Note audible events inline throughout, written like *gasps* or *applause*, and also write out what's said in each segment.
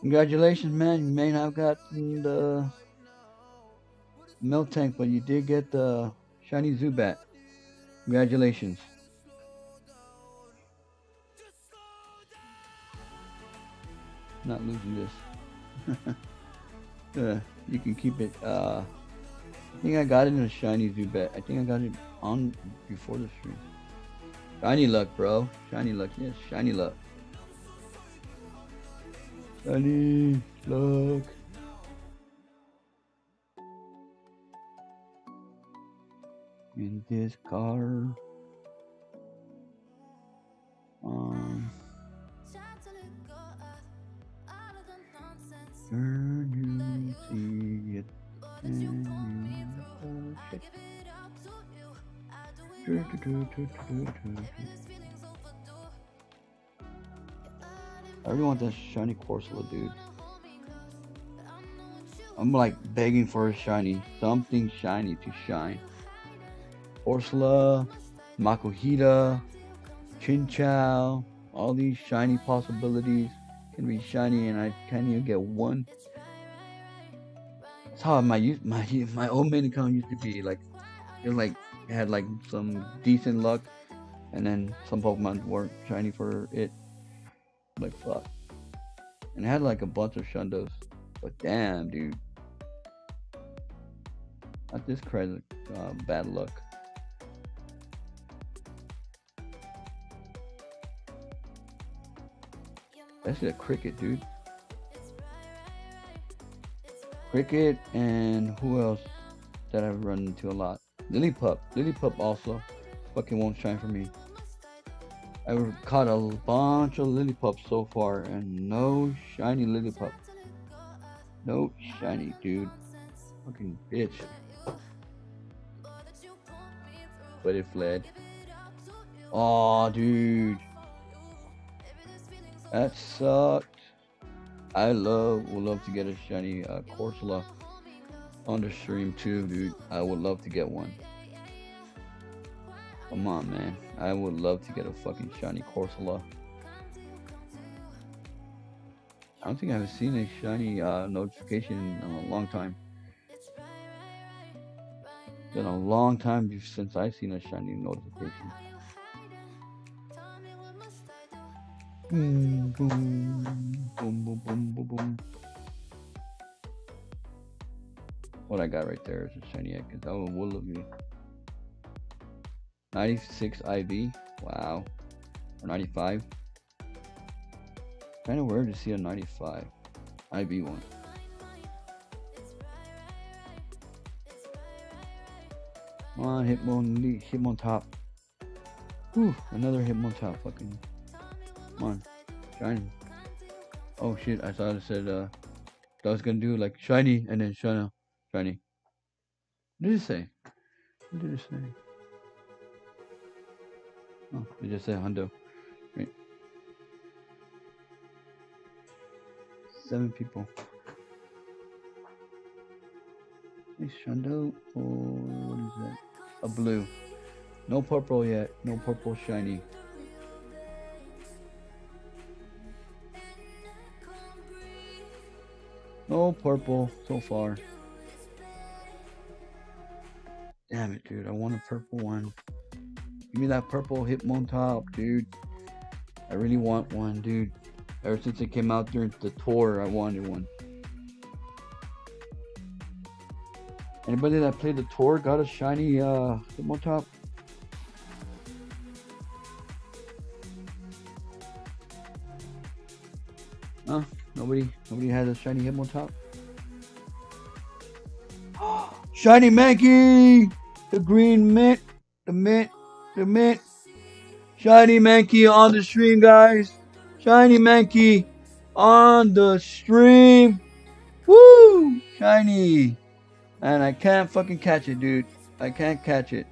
Congratulations, man. You may not have gotten the Miltank, but you did get the shiny Zubat. Congratulations. Not losing this. *laughs* uh, you can keep it. Uh, I think I got it in a shiny Zubat. I think I got it on before the stream. Shiny luck, bro. Shiny luck. Yes, shiny luck. Shiny luck. In this car. Um. Can you see it? Can you touch it? Do, do, do, do, do, do, do. Really want shiny Corsola, dude. I'm like begging for a shiny, something shiny to shine. Corsola, Makuhita, Chinchou, all these shiny possibilities can be shiny, and I can't even get one. That's how my my my old main account used to be. Like it like it had like some decent luck, and then some Pokemon weren't shiny for it. Like fuck. And had like a bunch of Shundos. But damn, dude. Not this crazy uh, bad luck. That's a cricket, dude. Cricket and who else that I've run into a lot? Lillipup. Lily Pup also fucking won't shine for me. I've caught a bunch of Lillipups so far and no shiny Lillipup. No shiny, dude. Fucking bitch. But it fled. Aw, dude. That sucked. I love, would love to get a shiny uh, Corsola on the stream too, dude. I would love to get one. Come on, man. I would love to get a fucking shiny Corsola. I don't think I've seen a shiny uh, notification in a long time. It's been a long time since I've seen a shiny notification. Boom, boom, boom, boom, boom, boom, boom. What I got right there is a shiny Ekans. Oh, will of you. 96 IV. Wow. Or 95. Kind of weird to see a 95 IV one. Come on, Hitmon, Hitmontop. Whew, another Hitmontop. Fucking. Come on, shiny. Oh shit! I thought it said uh, that I was gonna do like shiny and then shiny, shiny. What did it say? What did it say? Oh, just said Hundo. Right. Seven people. Hey, Shundo. Oh, what is that? A blue. No purple yet. No purple shiny. No purple so far. Damn it, dude. I want a purple one. Give me that purple Hitmontop, dude. I really want one, dude. Ever since it came out during the tour, I wanted one. Anybody that played the tour got a shiny uh, Hitmontop? Huh? Nobody, nobody has a shiny Hitmontop. *gasps* shiny Mankey, the green mint, the mint, mint. Shiny Mankey on the stream, guys. Shiny Mankey on the stream. Woo! Shiny. And I can't fucking catch it, dude. I can't catch it.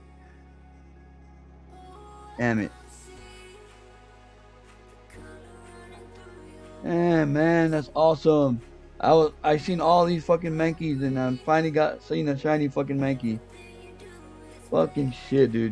Damn it. Yeah, man, that's awesome. I was I seen all these fucking Mankeys and I finally got seen a shiny fucking Mankey. Fucking shit, dude.